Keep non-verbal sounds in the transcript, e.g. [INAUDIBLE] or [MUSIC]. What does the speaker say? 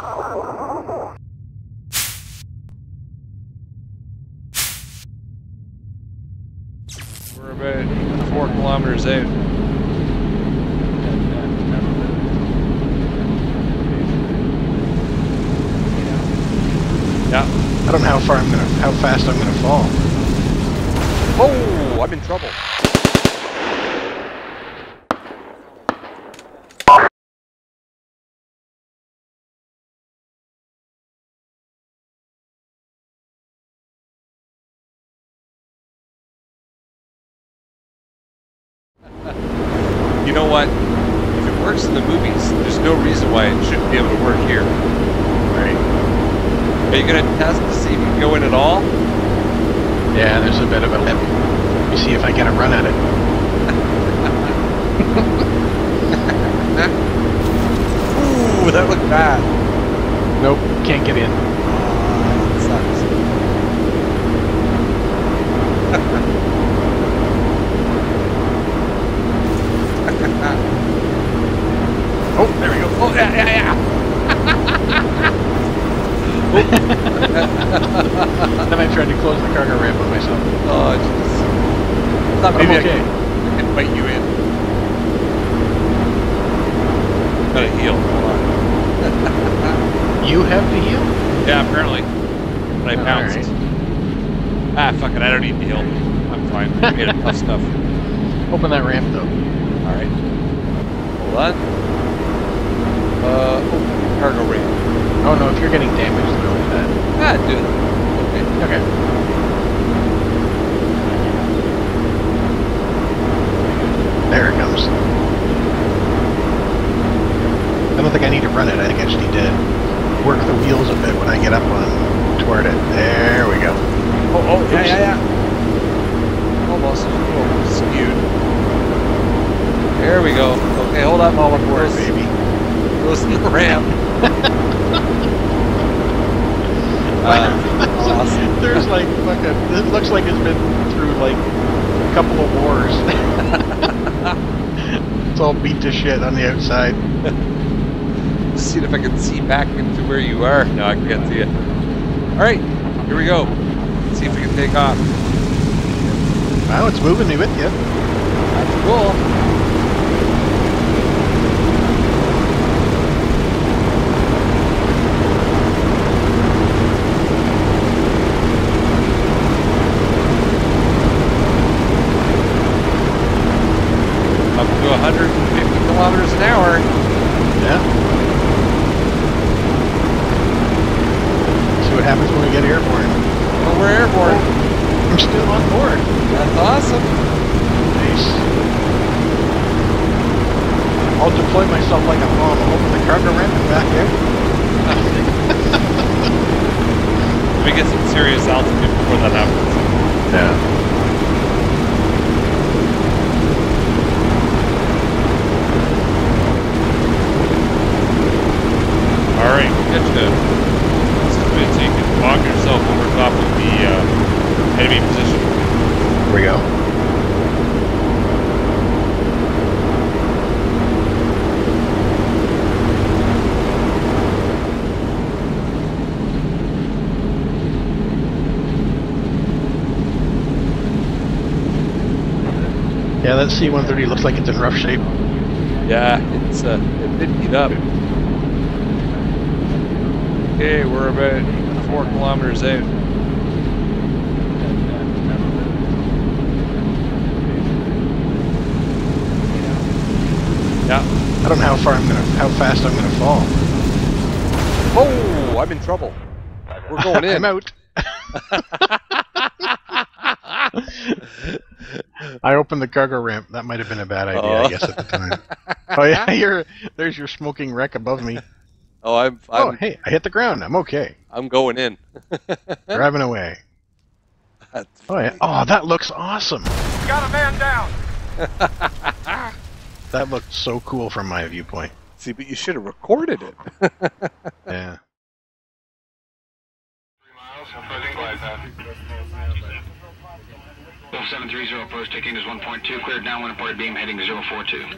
We're about four kilometers out. Yeah. I don't know how far I'm gonna, how fast I'm gonna fall. Oh, I'm in trouble. You know what? If it works in the movies, there's no reason why it shouldn't be able to work here. Right. Are you gonna test to see if you can go in at all? Yeah, there's a bit of a. Let me see if I get a run at it. [LAUGHS] Ooh, that looked bad. Nope, can't get in. Oh, sucks. Oh, there we go. Oh, yeah, yeah, yeah. then I tried to close the cargo ramp on myself. Oh. Thought But I'm maybe I okay. I could bite you in. Gotta heal. You have to heal? Yeah, apparently. But I Oh, bounced. Ah, fuck it. I don't need the heal. I'm fine. I made it tough stuff. [LAUGHS] Open that ramp though. Alright. Hold on. Uh, oh, cargo ramp. Oh no, if you're getting damaged, then don't do that. Ah, do it. Okay. Okay. There it comes. I don't think I need to run it. I think I just need to work the wheels a bit when I get up on toward it. There we go. Oh, oh, yeah, yeah, yeah. Almost. Oh, skewed. There we go. Okay, hold on while I'm Poor goes, baby. The ramp. [LAUGHS] uh, awesome. There's like fucking. It looks like it's been through like a couple of wars. [LAUGHS] it's all beat to shit on the outside. [LAUGHS] Just seeing if I can see back into where you are. No, I can't see it. All right, here we go. Let's see if we can take off. Wow, it's moving me with you. That's cool. Up to 150 kilometers an hour. Yeah. See what happens when we get airborne. Oh, we're airborne. I'm still on board. That's awesome. Nice. I'll deploy myself like a bomb. I'll open the cargo ramp and back. Let [LAUGHS] me get some serious altitude before that happens. Yeah. All right, we'll get you. This is good, so you can walk yourself over top of the uh, enemy position. Here we go. Yeah, that C-130 looks like it's in rough shape. Yeah, it's uh, it did heat up. Okay, we're about four kilometers out. Yeah. I don't know how far I'm gonna, how fast I'm gonna fall. Oh, I'm in trouble. We're going [LAUGHS] in. I'm out. [LAUGHS] I opened the cargo ramp. That might have been a bad idea, Oh. I guess, at the time. [LAUGHS] oh yeah, you're there's your smoking wreck above me. Oh, I'm oh, I'm oh hey, I hit the ground. I'm okay. I'm going in. [LAUGHS] Driving away. That's Oh yeah. Oh, that looks awesome. Got a man down. [LAUGHS] That looked so cool from my viewpoint. See, but you should have recorded it. [LAUGHS] Yeah. Three miles, approaching glide path. 0730 approach, taking is 1.2, cleared downwind, reported beam heading 042.